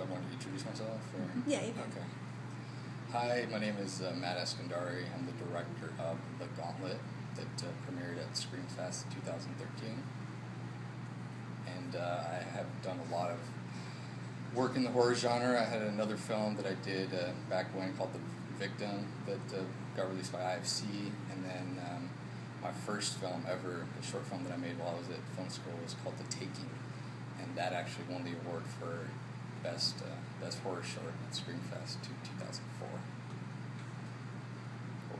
I want to introduce myself? Or? Yeah, you can. Okay. Hi, my name is uh, Matt Eskandari. I'm the director of The Gauntlet that uh, premiered at Screamfest 2013. And uh, I have done a lot of work in the horror genre. I had another film that I did uh, back when called The Victim that uh, got released by IFC. And then um, my first film ever, a short film that I made while I was at film school, was called The Taking. And that actually won the award for best uh, best horror short at Screamfest 2004. Cool.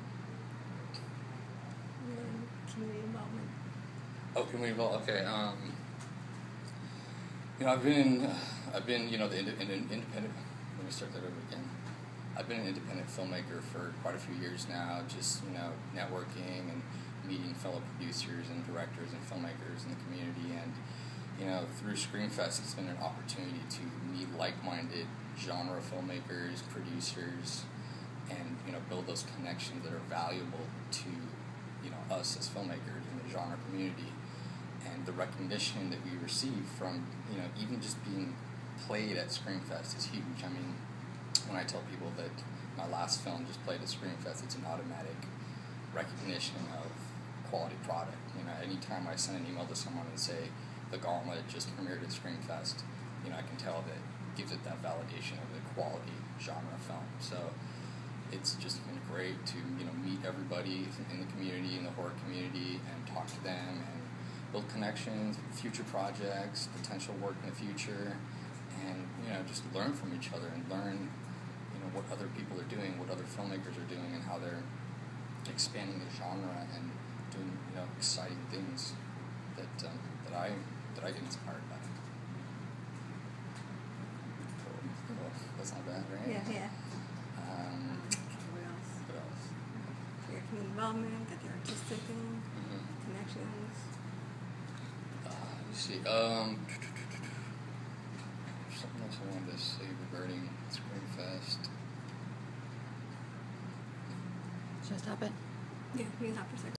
And then community involvement. Oh, can we involve? Okay. Um, you know, I've been, uh, I've been, you know, the independent. Let me start that over again. I've been an independent filmmaker for quite a few years now. Just you know, networking and meeting fellow producers and directors and filmmakers in the community, and know, through Screamfest, it's been an opportunity to meet like-minded genre filmmakers, producers, and you know, build those connections that are valuable to you know us as filmmakers in the genre community and the recognition that we receive from you know even just being played at Screamfest is huge. I mean, when I tell people that my last film just played at Screamfest, it's an automatic recognition of quality product. You know, anytime I send an email to someone and say The Gauntlet just premiered at Screamfest, you know, I can tell that gives it that validation of the quality genre film. So it's just been great to you know meet everybody in the community in the horror community and talk to them and build connections future projects potential work in the future and you know just learn from each other and learn you know what other people are doing what other filmmakers are doing and how they're expanding the genre and doing you know exciting things that um, that I that I get inspired by cool. Cool. that's not bad right Yeah, yeah. um, What else? what else Your community involvement, got the artistic thing, Mhm. connections. Uh, let me see. Um, something else I wanted to say regarding Screamfest. Should I stop it? Yeah, you can stop for a second.